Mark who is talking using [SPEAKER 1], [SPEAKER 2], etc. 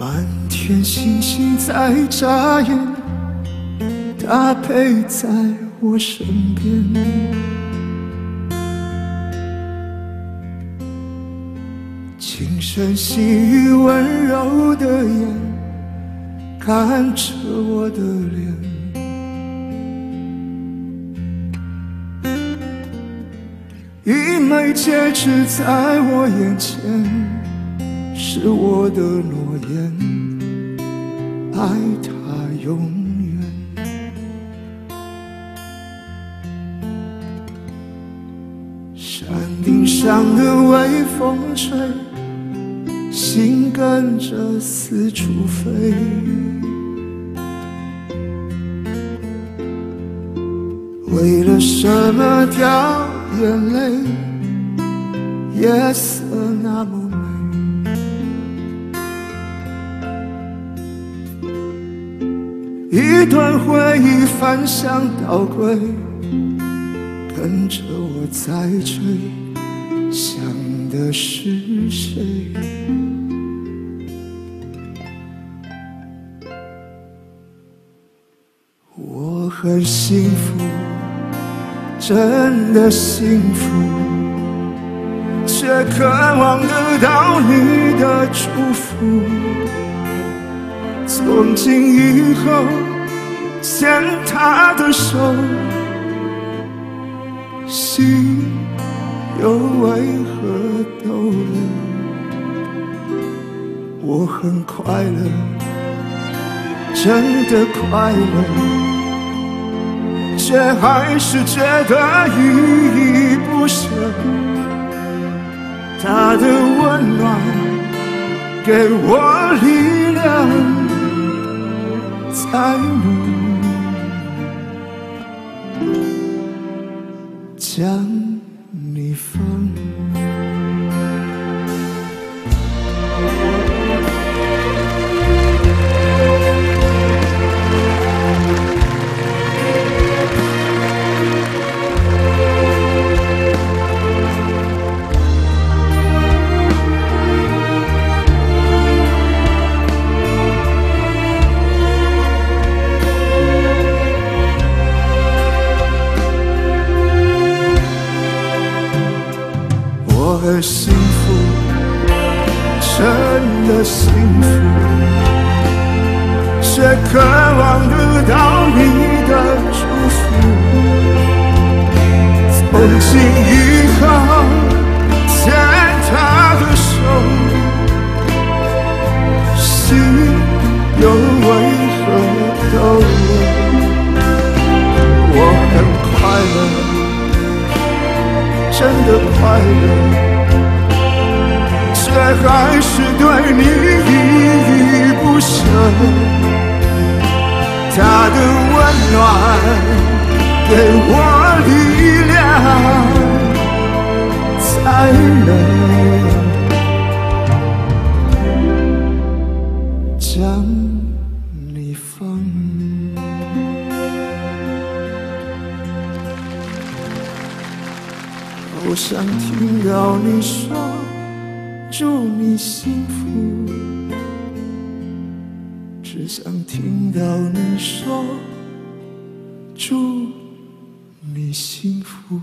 [SPEAKER 1] 满天星星在眨眼，他陪在我身边。轻声细语温柔的眼，看着我的脸。一枚戒指在我眼前，是我的诺言，爱他永远。山顶上的微风吹，心跟着四处飞。为了什么掉？眼泪，夜色那么一段回忆翻箱倒柜，跟着我在追，想的是谁？我很幸福。真的幸福，却渴望得到你的祝福。从今以后，牵他的手，心又为何抖了？我很快乐，真的快乐。却还是觉得依依不舍，他的温暖给我力量，才能将你放。幸福，真的幸福，却渴望得到你的祝福。从今以后，牵他的手，心又为何抖？我很快乐，真的快乐。还是对你依依不舍，他的温暖给我力量，才能将你放。我想听到你说。祝你幸福，只想听到你说祝你幸福。